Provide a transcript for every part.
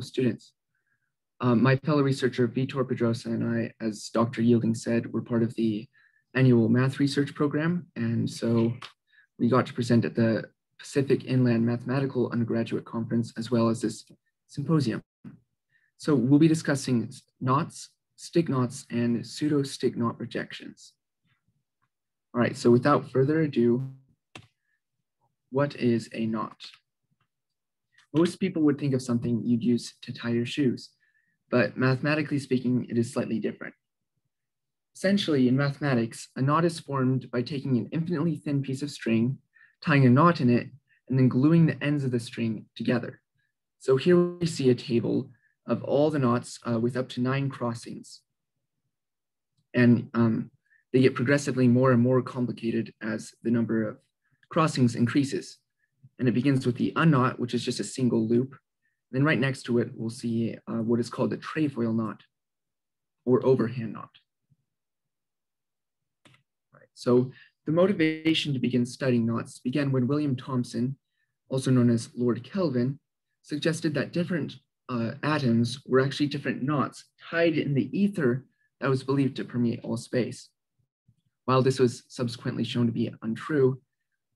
students. Um, my fellow researcher Vitor Pedrosa and I, as Dr. Yielding said, were part of the annual math research program. And so we got to present at the Pacific Inland Mathematical Undergraduate Conference, as well as this symposium. So we'll be discussing knots, stick knots, and pseudo stick knot projections. All right, so without further ado, what is a knot? Most people would think of something you'd use to tie your shoes, but mathematically speaking, it is slightly different. Essentially, in mathematics, a knot is formed by taking an infinitely thin piece of string, tying a knot in it, and then gluing the ends of the string together. So here we see a table of all the knots uh, with up to nine crossings. And um, they get progressively more and more complicated as the number of crossings increases. And it begins with the unknot, which is just a single loop. Then right next to it, we'll see uh, what is called the trefoil knot or overhand knot. Right. So the motivation to begin studying knots began when William Thomson, also known as Lord Kelvin, suggested that different uh, atoms were actually different knots tied in the ether that was believed to permeate all space. While this was subsequently shown to be untrue,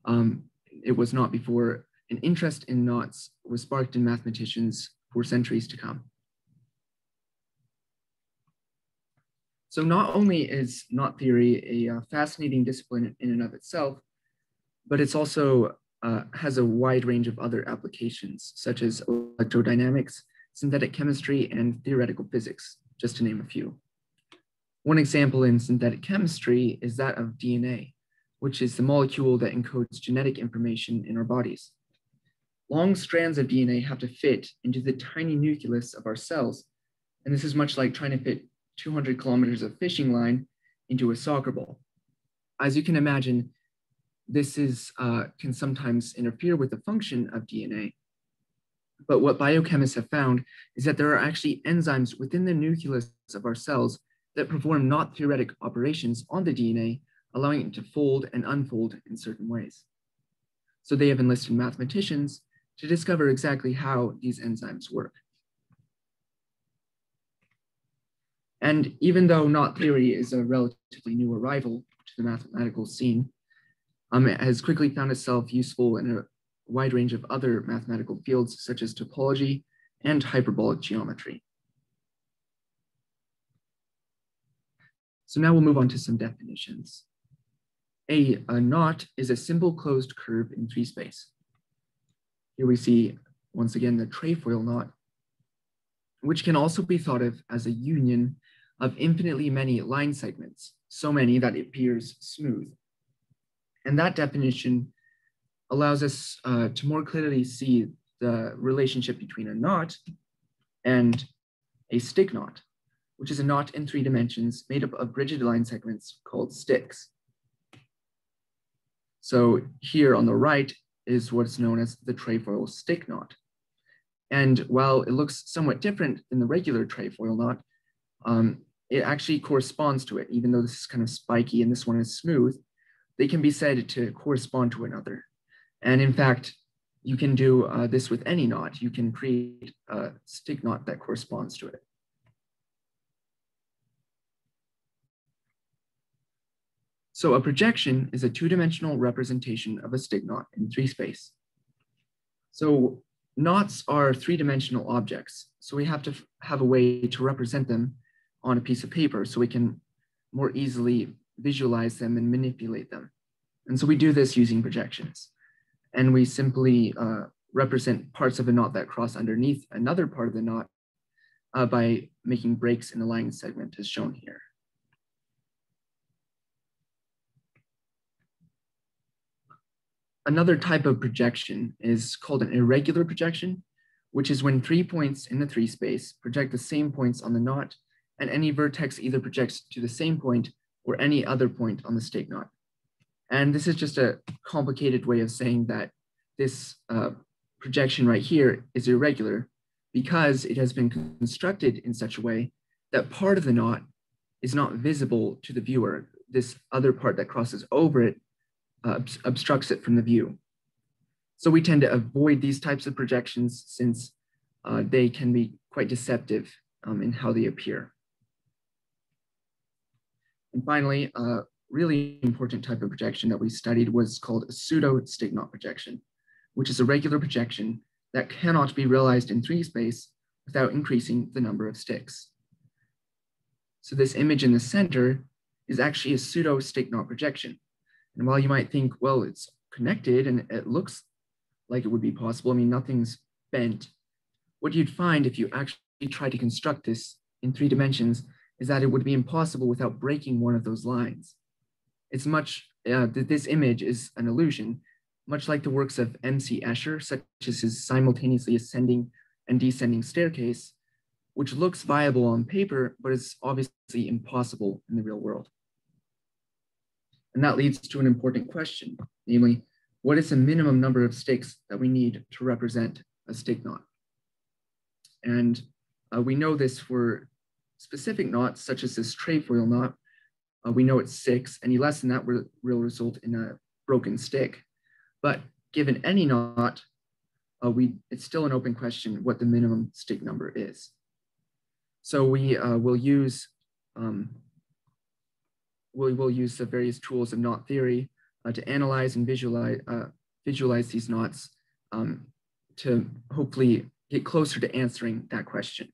um, it was not before an interest in knots was sparked in mathematicians for centuries to come. So not only is knot theory a uh, fascinating discipline in and of itself, but it's also uh, has a wide range of other applications, such as electrodynamics, synthetic chemistry, and theoretical physics, just to name a few. One example in synthetic chemistry is that of DNA, which is the molecule that encodes genetic information in our bodies. Long strands of DNA have to fit into the tiny nucleus of our cells, and this is much like trying to fit 200 kilometers of fishing line into a soccer ball. As you can imagine, this is, uh, can sometimes interfere with the function of DNA. But what biochemists have found is that there are actually enzymes within the nucleus of our cells that perform knot theoretic operations on the DNA, allowing it to fold and unfold in certain ways. So they have enlisted mathematicians to discover exactly how these enzymes work. And even though knot theory is a relatively new arrival to the mathematical scene, um, it has quickly found itself useful in a wide range of other mathematical fields such as topology and hyperbolic geometry. So now we'll move on to some definitions. A, a knot is a simple closed curve in three space. Here we see, once again, the trefoil knot, which can also be thought of as a union of infinitely many line segments, so many that it appears smooth. And that definition allows us uh, to more clearly see the relationship between a knot and a stick knot which is a knot in three dimensions made up of rigid line segments called sticks. So here on the right is what's known as the trefoil stick knot. And while it looks somewhat different than the regular trefoil knot, um, it actually corresponds to it, even though this is kind of spiky and this one is smooth, they can be said to correspond to another. And in fact, you can do uh, this with any knot. You can create a stick knot that corresponds to it. So a projection is a two-dimensional representation of a stick knot in three space. So knots are three-dimensional objects. So we have to have a way to represent them on a piece of paper so we can more easily visualize them and manipulate them. And so we do this using projections. And we simply uh, represent parts of a knot that cross underneath another part of the knot uh, by making breaks in the line segment as shown here. Another type of projection is called an irregular projection, which is when three points in the three space project the same points on the knot, and any vertex either projects to the same point or any other point on the stick knot. And this is just a complicated way of saying that this uh, projection right here is irregular because it has been constructed in such a way that part of the knot is not visible to the viewer. This other part that crosses over it uh, obstructs it from the view. So we tend to avoid these types of projections since uh, they can be quite deceptive um, in how they appear. And finally, a really important type of projection that we studied was called a pseudo stick knot projection, which is a regular projection that cannot be realized in 3D space without increasing the number of sticks. So this image in the center is actually a pseudo stick knot projection. And while you might think, well, it's connected and it looks like it would be possible, I mean, nothing's bent. What you'd find if you actually try to construct this in three dimensions is that it would be impossible without breaking one of those lines. It's much, uh, this image is an illusion, much like the works of M.C. Escher, such as his simultaneously ascending and descending staircase, which looks viable on paper, but is obviously impossible in the real world. And that leads to an important question, namely, what is the minimum number of sticks that we need to represent a stick knot? And uh, we know this for specific knots, such as this trefoil knot. Uh, we know it's six, any less than that will, will result in a broken stick. But given any knot, uh, we, it's still an open question what the minimum stick number is. So we uh, will use um, we will use the various tools of knot theory uh, to analyze and visualize, uh, visualize these knots um, to hopefully get closer to answering that question.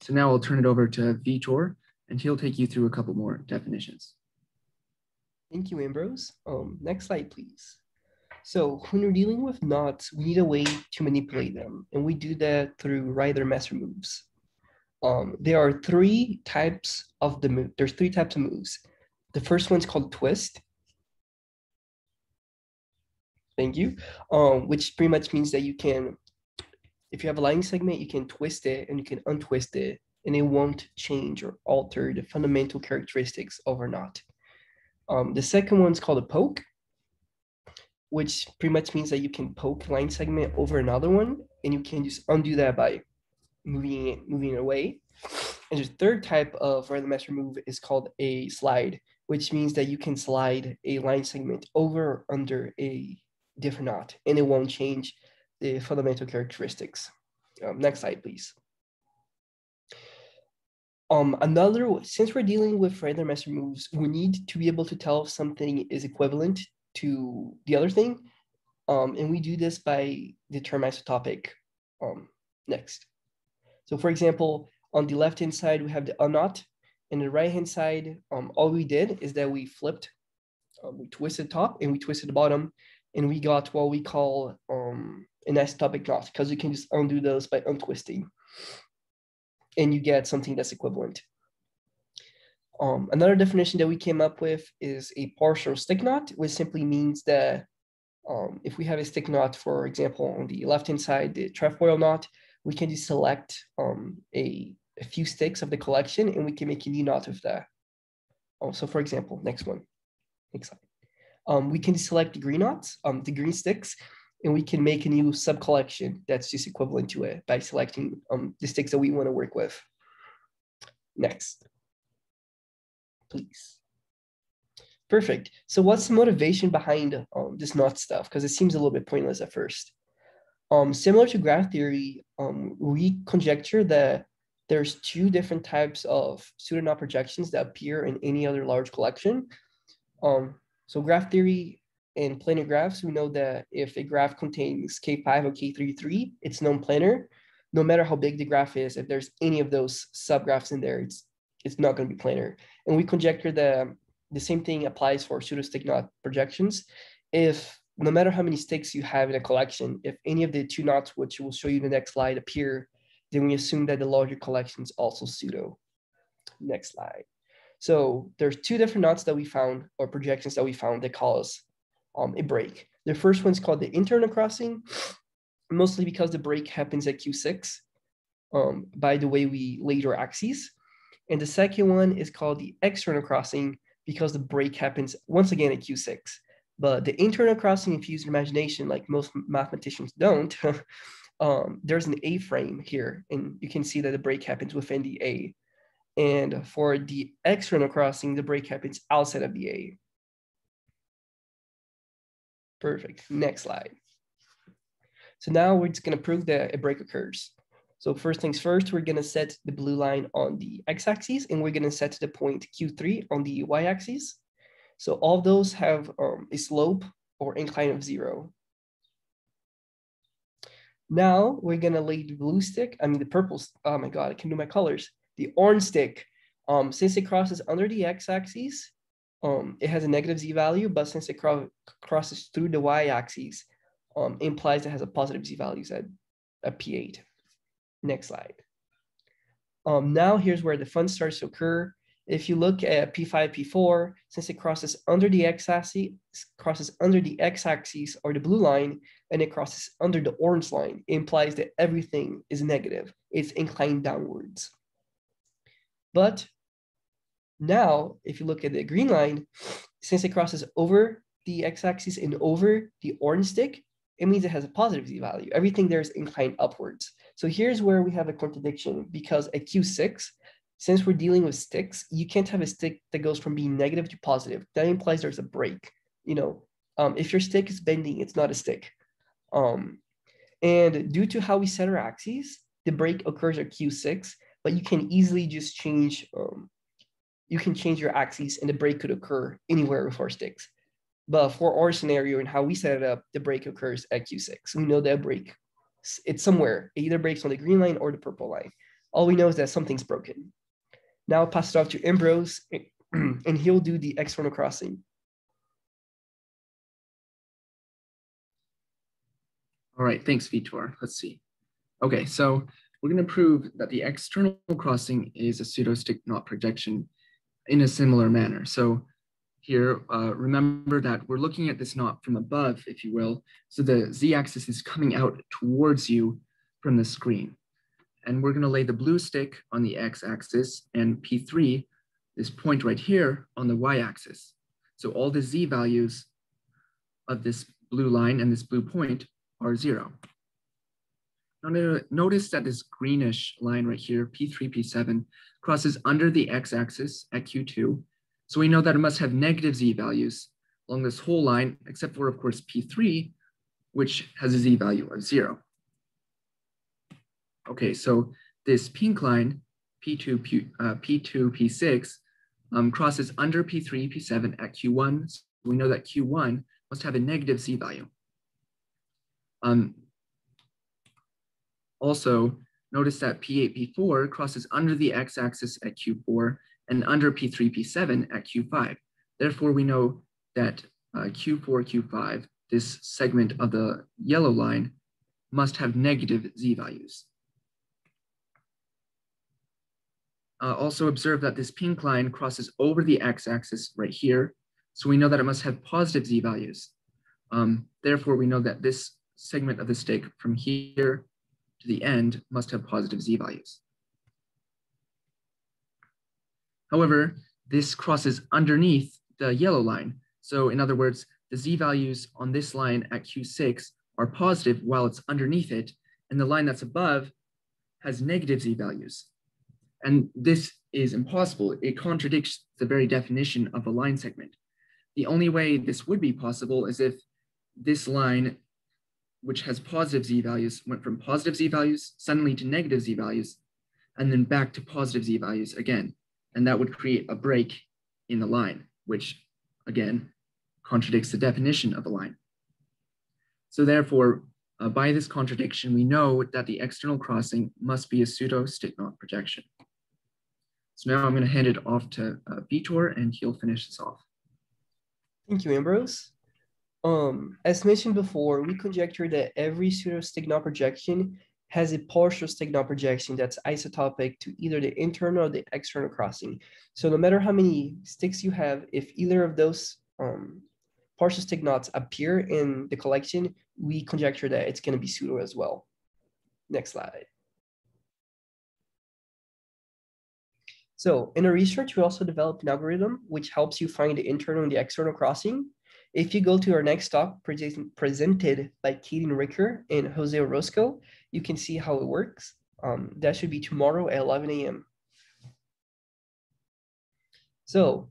So now I'll turn it over to Vitor and he'll take you through a couple more definitions. Thank you, Ambrose. Um, next slide, please. So when we're dealing with knots, we need a way to manipulate them. And we do that through Reidemeister moves. Um, there are three types of the move. There's three types of moves. The first one's called twist. Thank you. Um, which pretty much means that you can, if you have a line segment, you can twist it and you can untwist it and it won't change or alter the fundamental characteristics of a knot. Um, the second one's called a poke, which pretty much means that you can poke line segment over another one and you can just undo that by moving it, moving it away. And the third type of Reidemeister move is called a slide, which means that you can slide a line segment over or under a different knot, and it won't change the fundamental characteristics. Um, next slide, please. Um, another, since we're dealing with Reidemeister moves, we need to be able to tell if something is equivalent to the other thing. Um, and we do this by the term isotopic. Um, next. So for example, on the left-hand side, we have the unknot. And the right-hand side, um, all we did is that we flipped, um, we twisted top and we twisted the bottom, and we got what we call um, an isotopic knot, because you can just undo those by untwisting. And you get something that's equivalent. Um, another definition that we came up with is a partial stick knot, which simply means that um, if we have a stick knot, for example, on the left-hand side, the trefoil knot, we can just select um, a, a few sticks of the collection and we can make a new knot of that. Oh, so for example, next one, next slide. Um, we can select the green knots, um, the green sticks, and we can make a new sub collection that's just equivalent to it by selecting um, the sticks that we want to work with. Next, please. Perfect. So what's the motivation behind um, this knot stuff? Because it seems a little bit pointless at first. Um, similar to graph theory, um, we conjecture that there's two different types of pseudoknot projections that appear in any other large collection. Um, so graph theory and planar graphs, we know that if a graph contains K5 or K33, it's non-planar. No matter how big the graph is, if there's any of those subgraphs in there, it's it's not going to be planar. And we conjecture that the same thing applies for pseudo-stick projections. If no matter how many sticks you have in a collection, if any of the two knots, which we'll show you in the next slide, appear, then we assume that the larger collection is also pseudo. Next slide. So there's two different knots that we found, or projections that we found that cause um, a break. The first one's called the internal crossing, mostly because the break happens at Q6 um, by the way we laid our axes. And the second one is called the external crossing because the break happens once again at Q6. But the internal crossing, you imagination, like most mathematicians don't, um, there's an A frame here, and you can see that the break happens within the A. And for the external crossing, the break happens outside of the A. Perfect. Next slide. So now we're just gonna prove that a break occurs. So first things first, we're gonna set the blue line on the x-axis and we're gonna set the point Q3 on the y-axis. So all those have um, a slope or incline of zero. Now we're gonna lay the blue stick, I mean the purple, oh my God, I can do my colors. The orange stick, um, since it crosses under the x-axis, um, it has a negative z value, but since it cro crosses through the y-axis, um, implies it has a positive z value at, at P8. Next slide. Um, now here's where the fun starts to occur. If you look at P5, P4, since it crosses under the x-axis, crosses under the x-axis or the blue line, and it crosses under the orange line, implies that everything is negative. It's inclined downwards. But now, if you look at the green line, since it crosses over the x-axis and over the orange stick, it means it has a positive z-value. Everything there is inclined upwards. So here's where we have a contradiction because at Q6, since we're dealing with sticks, you can't have a stick that goes from being negative to positive. That implies there's a break. You know, um, if your stick is bending, it's not a stick. Um, and due to how we set our axes, the break occurs at Q6, but you can easily just change, um, you can change your axes and the break could occur anywhere with our sticks. But for our scenario and how we set it up, the break occurs at Q6. We know that break, it's somewhere. It either breaks on the green line or the purple line. All we know is that something's broken. Now I'll pass it off to Ambrose and he'll do the external crossing. All right, thanks, Vitor. Let's see. Okay, so we're going to prove that the external crossing is a pseudo-stick knot projection in a similar manner. So here, uh, remember that we're looking at this knot from above, if you will. So the z-axis is coming out towards you from the screen. And we're gonna lay the blue stick on the x-axis and P3, this point right here on the y-axis. So all the z values of this blue line and this blue point are zero. Now notice that this greenish line right here, P3, P7, crosses under the x-axis at Q2. So we know that it must have negative z values along this whole line, except for, of course, P3, which has a z value of zero. Okay, so this pink line, P2, P, uh, P2 P6, um, crosses under P3, P7 at Q1. So we know that Q1 must have a negative z value. Um, also, notice that P8, P4 crosses under the x-axis at Q4 and under P3, P7 at Q5. Therefore, we know that uh, Q4, Q5, this segment of the yellow line, must have negative z values. Uh, also observe that this pink line crosses over the x-axis right here. So we know that it must have positive z values. Um, therefore, we know that this segment of the stick from here to the end must have positive z values. However, this crosses underneath the yellow line. So in other words, the z values on this line at Q6 are positive while it's underneath it, and the line that's above has negative z values. And this is impossible. It contradicts the very definition of a line segment. The only way this would be possible is if this line which has positive z values, went from positive z values suddenly to negative z values, and then back to positive z values again. And that would create a break in the line, which again contradicts the definition of a line. So therefore, uh, by this contradiction, we know that the external crossing must be a pseudo stick knot projection. So now I'm going to hand it off to uh, Vitor and he'll finish this off. Thank you, Ambrose. Um, as mentioned before, we conjecture that every pseudo-stick knot projection has a partial knot projection that's isotopic to either the internal or the external crossing. So no matter how many sticks you have, if either of those um, partial knots appear in the collection, we conjecture that it's going to be pseudo as well. Next slide. So in our research, we also developed an algorithm which helps you find the internal and the external crossing. If you go to our next talk presented by Katie Ricker and Jose Orozco, you can see how it works. Um, that should be tomorrow at 11 a.m. So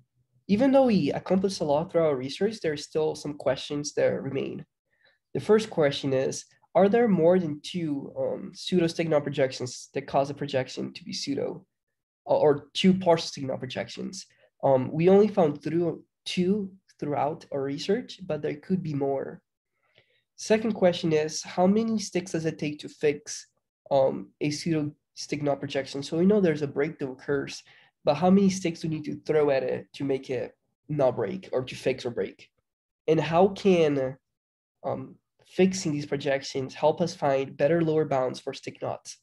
even though we accomplished a lot through our research, there are still some questions that remain. The first question is, are there more than two um, pseudo stick knot projections that cause a projection to be pseudo, or two partial stick knot projections? Um, we only found through two throughout our research, but there could be more. Second question is, how many sticks does it take to fix um, a pseudo stick knot projection? So we know there's a break that occurs, but how many sticks do we need to throw at it to make it not break or to fix or break? And how can um, fixing these projections help us find better lower bounds for stick knots?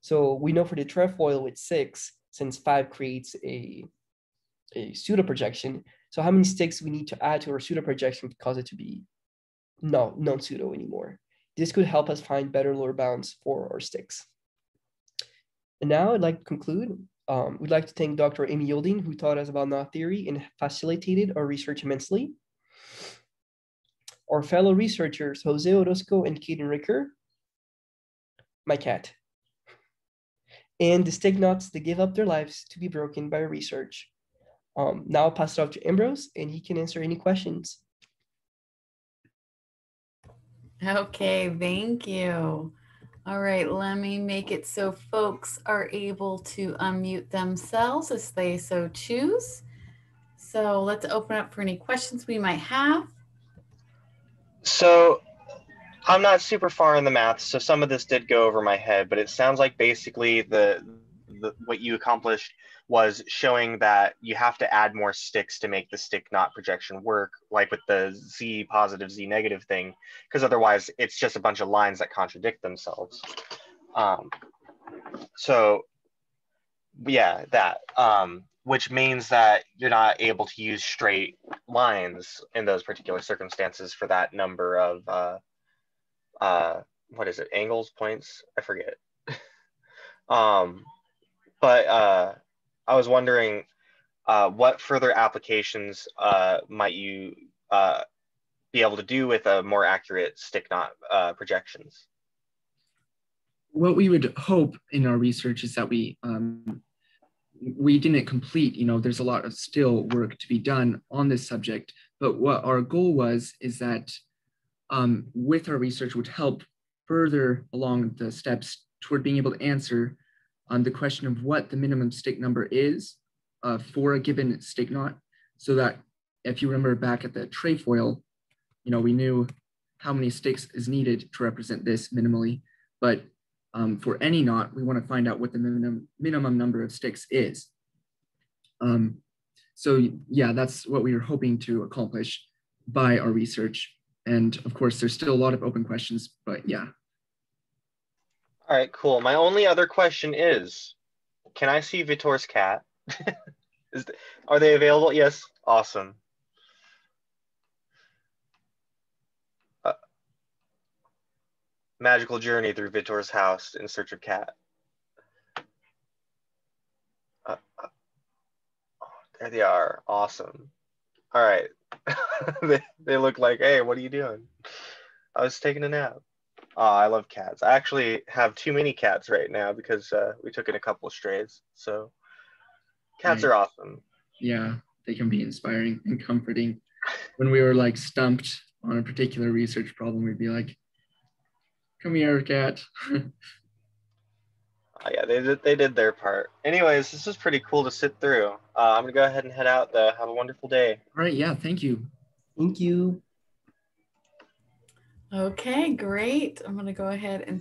So we know for the trefoil with six, since five creates a, a pseudo projection, so how many sticks we need to add to our pseudo projection to cause it to be no, non-pseudo anymore. This could help us find better lower bounds for our sticks. And now I'd like to conclude. Um, we'd like to thank Dr. Amy Yielding, who taught us about knot theory and facilitated our research immensely. Our fellow researchers, Jose Orozco and Kaden Ricker, my cat, and the stick knots that give up their lives to be broken by research. Um, now I'll pass it off to Ambrose, and he can answer any questions. Okay, thank you. All right, let me make it so folks are able to unmute themselves as they so choose. So let's open up for any questions we might have. So I'm not super far in the math, so some of this did go over my head, but it sounds like basically the, the what you accomplished was showing that you have to add more sticks to make the stick knot projection work, like with the Z positive, Z negative thing, because otherwise it's just a bunch of lines that contradict themselves. Um, so yeah, that, um, which means that you're not able to use straight lines in those particular circumstances for that number of, uh, uh, what is it, angles, points? I forget. um, but uh, I was wondering uh, what further applications uh, might you uh, be able to do with a more accurate stick knot uh, projections? What we would hope in our research is that we um, we didn't complete. You know, there's a lot of still work to be done on this subject. But what our goal was is that um, with our research would help further along the steps toward being able to answer on the question of what the minimum stick number is uh, for a given stick knot, so that if you remember back at the trefoil, you know, we knew how many sticks is needed to represent this minimally, but um, for any knot, we want to find out what the minimum, minimum number of sticks is. Um, so yeah, that's what we were hoping to accomplish by our research. And of course, there's still a lot of open questions, but yeah, all right, cool. My only other question is, can I see Vitor's cat? is are they available? Yes. Awesome. Uh, magical journey through Vitor's house in search of cat. Uh, uh, oh, there they are. Awesome. All right. they, they look like, hey, what are you doing? I was taking a nap. Oh, I love cats. I actually have too many cats right now because uh, we took in a couple of strays. So cats right. are awesome. Yeah, they can be inspiring and comforting. When we were like stumped on a particular research problem, we'd be like, "Come here, cat." oh, yeah, they did. They did their part. Anyways, this is pretty cool to sit through. Uh, I'm gonna go ahead and head out. Though. Have a wonderful day. All right. Yeah. Thank you. Thank you. Okay, great. I'm going to go ahead and